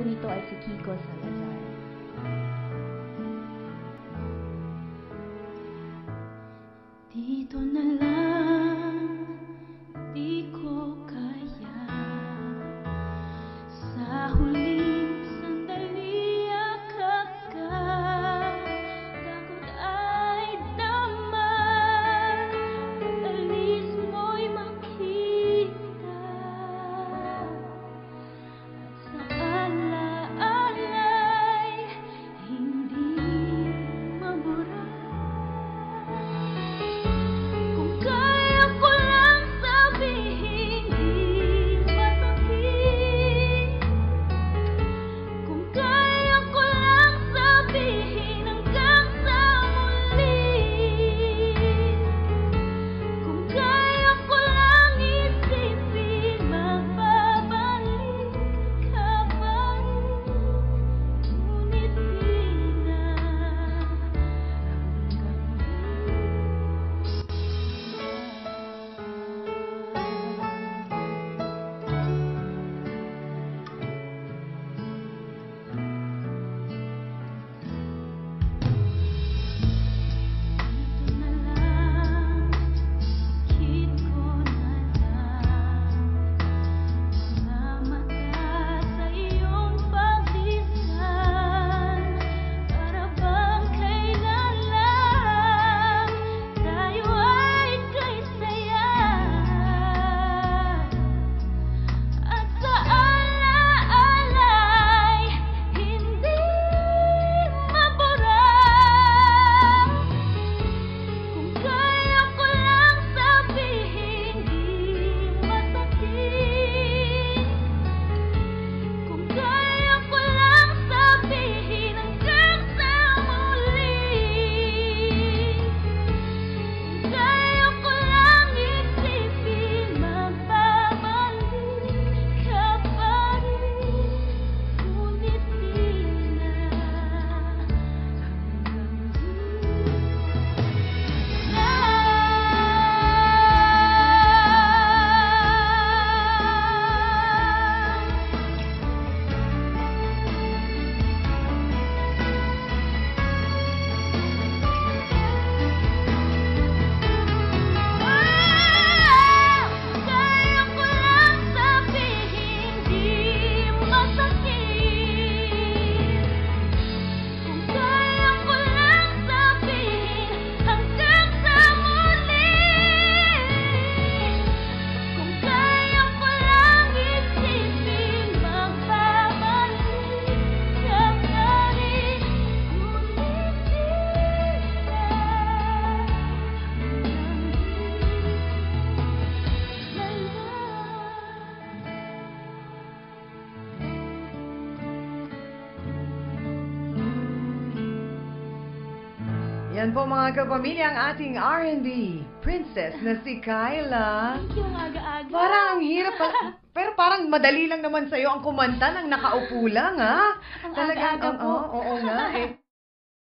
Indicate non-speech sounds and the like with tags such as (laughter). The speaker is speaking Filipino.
po nito ay si Kiko Salazar. Dito na Yan po mga kapamilya ang ating R&B princess na si Kyla. Thank you, aga-aga. Parang ang hirap. Pa- (laughs) pero parang madali lang naman sa'yo ang kumanta ng nakaupo lang, ha? Ang Talagang, aga-aga oh, po. Oo, oh, oo oh, nga eh.